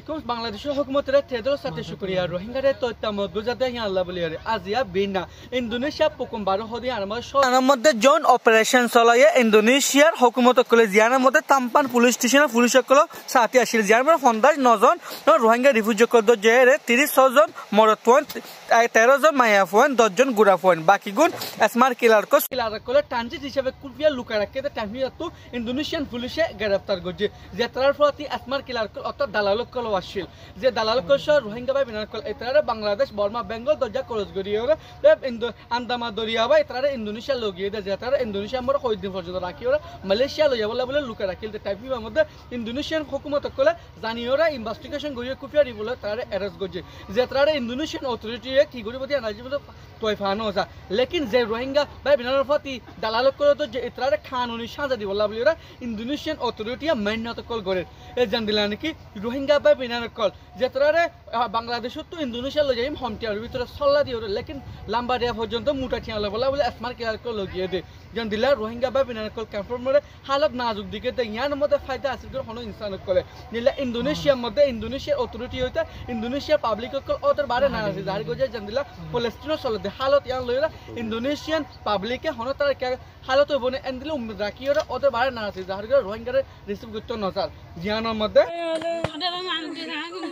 আলাইকুম। বাংলাদেশের হুকুমতের তেদল সাথে শুক্রিয়া। রোহিঙ্গারে তথ্য মদুজাতে হিয়া আল্লাহ বলি আজিয়া বিনা। ইন্দোনেশিয়া পুকুম বারো হদি মধ্যে জন অপারেশন চলাইয়ে ইন্দোনেশিয়ার হুকুমত কলে জিয়ানের মধ্যে তাম্পান পুলিশ স্টেশনের পুলিশ সকল সাথে আসছিল জিয়ার মধ্যে সন্দাজ নজন রোহিঙ্গা রিফিউজি কল জেরে তিরিশ ছজন মরত পয়েন্ট তেরো জন মায়া পয়েন্ট দশজন গুড়া পয়েন্ট। বাকি গুণ এসমার কিলার কো কিলার কলে ট্রানজিট হিসেবে কুপিয়া লুকা রাখে। টাইমিয়াতো ইন্দোনেশিয়ান পুলিশে গ্রেফতার করছে। যে তার ফলতি এসমার কিলার কল অর্থাৎ দালালক কল আসছিল। যে দালালক সহ রোহিঙ্গা বাই বিনার কল এতারে বাংলাদেশ, বর্মা, বেঙ্গল দরজা করজ গড়িয়ে আন্দামা দরিয়া বা এতারে ইন্দোনেশিয়া লগিয়ে দেয় যে তারা ইন্দোনেশিয়া আমরা কয়েক দিন পর্যন্ত রাখি ওরা মালয়েশিয়া লইয়া বলে বলে লুকা রাখিল টাইপির মধ্যে ইন্দোনেশিয়ান হুকুমত কলে জানি ওরা ইনভেস্টিগেশন করিয়ে কুপিয়া দিবলৈ তারা অ্যারেস্ট করছে। যে তারা ইন্দোনেশিয়ান অথরিটিয়ে কি করিব দিয়ে নাজি মধ্যে তয়ফানো আছে লেকিন যে রোহিঙ্গা বাই বিনার ফতি দালালক করে তো যে এতারে খানুনি সাজা দিব বলে ওরা ইন্দোনেশিয়ান অথরিটিয়া মান্যত কল করে এ জান দিলা নাকি, রোহিঙ্গা বাই বিনার কল যে তারা বাংলাদেশত তো ইন্দোনেশিয়া লই যাইম হমটিয়ার ভিতরে সল্লা দিয়ে লেকিন লাম্বা দিয়া পর্যন্ত মোটা ঠিয়া বলা বলে কেয়ার কল লগিয়ে দে। যেন দিলা রোহিঙ্গা বা বিনারকল ক্যাম্পের মধ্যে হালত নাজুক দিকে দে ইয়ার মধ্যে ফায়দা আছে করে হনো ইনসান কলে। নিলা ইন্দোনেশিয়ার মধ্যে ইন্দোনেশিয়ার অথরিটি হইতে ইন্দোনেশিয়ার পাবলিক কল ওদের বারে না আছে যার গজে যেন দিলা পলেস্টিনো দে হালত ইয়ান লইরা ইন্দোনেশিয়ান পাবলিকে হনো তার হালত হইব না, এন দিলে উম্মেদ রাখি ওরা ওদের বারে না আছে যার গজে রোহিঙ্গারে রিসিভ করতে নজার জিয়ানোর মধ্যে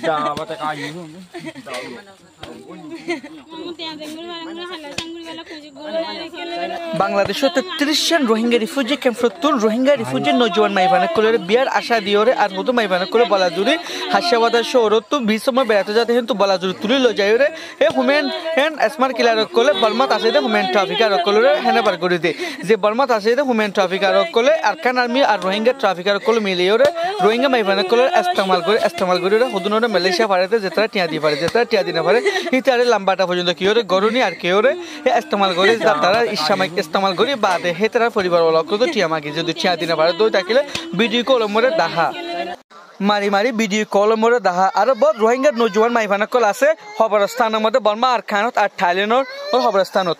kayu. বাংলাদেশের তেত্রিশ জন রোহিঙ্গা রিফিউজি ক্যাম্প সত্তর রোহিঙ্গা রিফিউজি নজওয়ান মাইভানে করে বিয়ার আশা দিওরে আর মতো মাইভানে করে বলাজুরি। হাসিয়াবাদার শহরত তো বি সময় বেড়াতে যাতে হেন বলাজুরি তুলি লো যাই রে হে হুমেন, হেন এসমার কিলার কলে বর্মাত আছে দে হুমেন ট্রাফিক আর কলে হেনে বার করে দে। যে বর্মাত আছে দে হুমেন ট্রাফিক আর কলে আরকান আর্মি আর রোহিঙ্গা ট্রাফিক আর কলে মিলিয়ে রে রোহিঙ্গা মাইভানে কলে ইস্তেমাল করে ইস্তেমাল করে রে হুদুনরে মালয়েশিয়া পারেতে যেতারা টিয়া দিয়ে পারে যেতারা টিয়া দিনে পারে হিতারে লাম্বাটা পর্যন্ত কি ওরে গরুনি আর কে ওরে? ইস্তেমাল করে তারা ইসলামিক ইস্তেমাল করি, বাদে হে তারা পরিবার লক্ষ তো টিয়া মাগি, যদি টিয়া দিনে পারে দই থাকিলে ভিডিও কল মরে দাহা। মারি মারি ভিডিও কল মরে দাহা। আর বহুত রোহিঙ্গার নজওয়ান মাইভানা কল আছে খবরস্থানের মধ্যে বর্মা আর খানত আর থাইল্যান্ডর খবরস্থানত